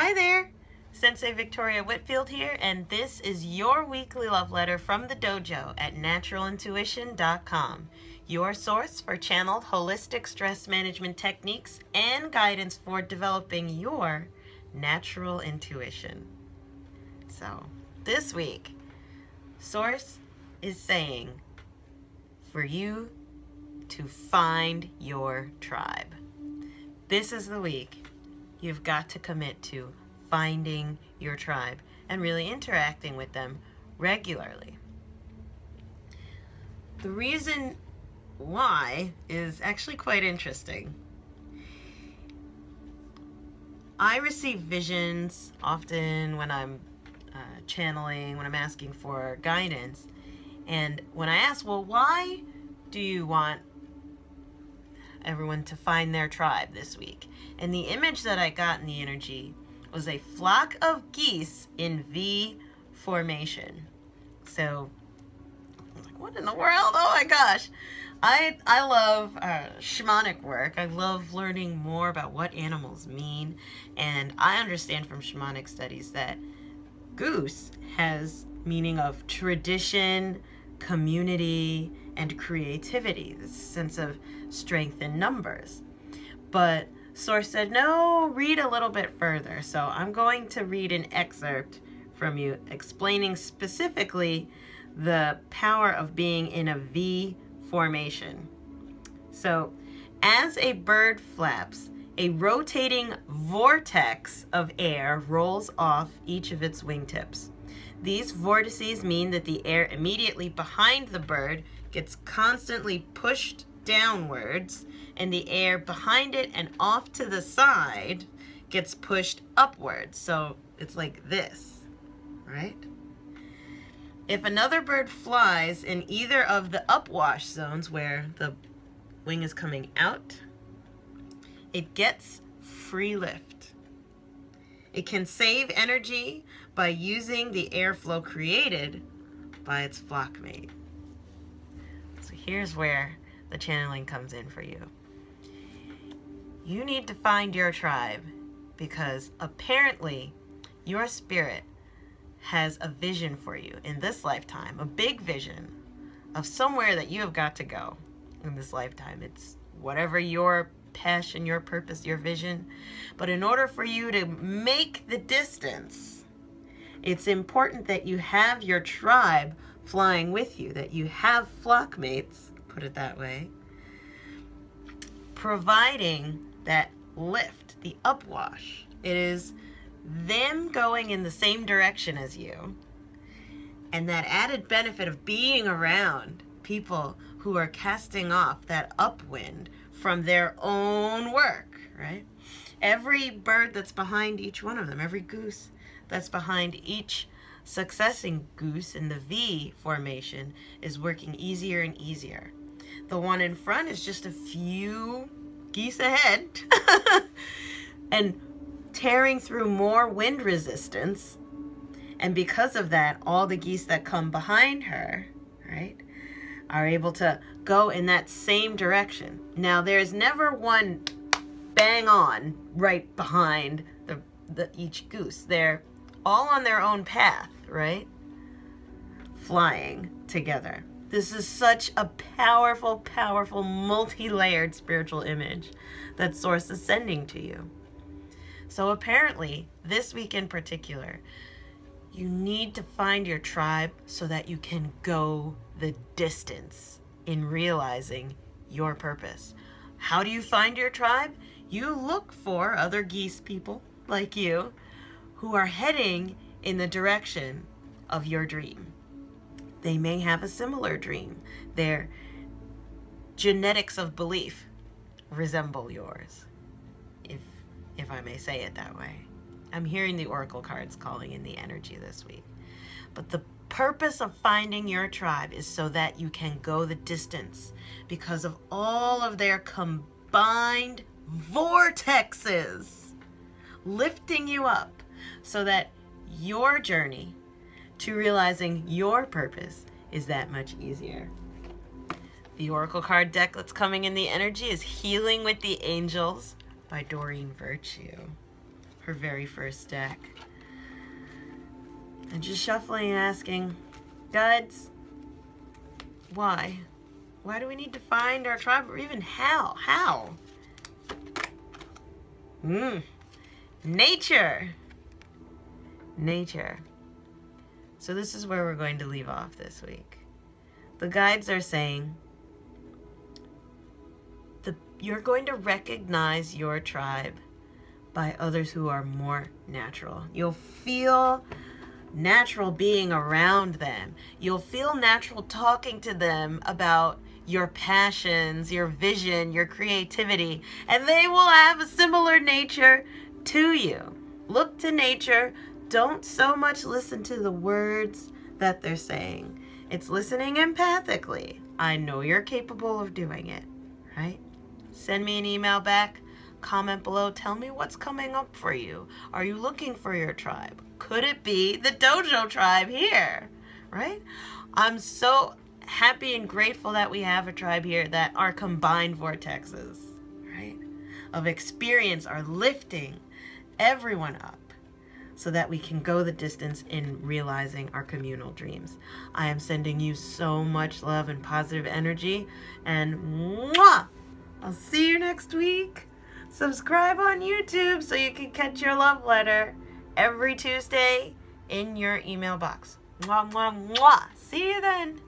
Hi there, Sensei Victoria Whitfield here, and this is your weekly love letter from the dojo at naturalintuition.com, your source for channeled holistic stress management techniques and guidance for developing your natural intuition. So, this week, Source is saying for you to find your tribe. This is the week you've got to commit to finding your tribe and really interacting with them regularly. The reason why is actually quite interesting. I receive visions often when I'm uh, channeling, when I'm asking for guidance. And when I ask, well, why do you want everyone to find their tribe this week. And the image that I got in the energy was a flock of geese in V formation. So, what in the world? Oh my gosh. I, I love uh, shamanic work. I love learning more about what animals mean. And I understand from shamanic studies that goose has meaning of tradition, community, and creativity, this sense of strength in numbers. But Source said, no, read a little bit further. So I'm going to read an excerpt from you explaining specifically the power of being in a V formation. So as a bird flaps, a rotating vortex of air rolls off each of its wingtips. These vortices mean that the air immediately behind the bird gets constantly pushed downwards and the air behind it and off to the side gets pushed upwards. So it's like this, right? If another bird flies in either of the upwash zones where the wing is coming out, it gets free lift. It can save energy by using the airflow created by its flockmate So here's where the channeling comes in for you. You need to find your tribe because apparently your spirit has a vision for you in this lifetime, a big vision of somewhere that you have got to go in this lifetime. It's whatever your passion, your purpose, your vision. But in order for you to make the distance, it's important that you have your tribe flying with you, that you have flock mates, put it that way, providing that lift, the upwash. It is them going in the same direction as you, and that added benefit of being around people who are casting off that upwind from their own work, right? Every bird that's behind each one of them, every goose that's behind each successing goose in the V formation is working easier and easier. The one in front is just a few geese ahead and tearing through more wind resistance. And because of that, all the geese that come behind her, right, are able to go in that same direction. Now, there's never one bang on right behind the, the each goose. They're all on their own path right? Flying together. This is such a powerful, powerful, multi-layered spiritual image that Source is sending to you. So apparently, this week in particular, you need to find your tribe so that you can go the distance in realizing your purpose. How do you find your tribe? You look for other geese people like you who are heading in the direction of your dream. They may have a similar dream. Their genetics of belief resemble yours, if, if I may say it that way. I'm hearing the oracle cards calling in the energy this week. But the purpose of finding your tribe is so that you can go the distance because of all of their combined vortexes lifting you up so that your journey to realizing your purpose is that much easier. The Oracle card deck that's coming in the energy is Healing with the Angels by Doreen Virtue. Her very first deck. And just shuffling and asking, guides, why? Why do we need to find our tribe or even how? How? Hmm. Nature. Nature. So this is where we're going to leave off this week. The guides are saying the you're going to recognize your tribe by others who are more natural. You'll feel natural being around them. You'll feel natural talking to them about your passions, your vision, your creativity, and they will have a similar nature to you. Look to nature. Don't so much listen to the words that they're saying. It's listening empathically. I know you're capable of doing it, right? Send me an email back, comment below, tell me what's coming up for you. Are you looking for your tribe? Could it be the dojo tribe here, right? I'm so happy and grateful that we have a tribe here that are combined vortexes, right? Of experience are lifting everyone up so that we can go the distance in realizing our communal dreams. I am sending you so much love and positive energy and mwah! I'll see you next week. Subscribe on YouTube so you can catch your love letter every Tuesday in your email box. Mwah, mwah, mwah. See you then.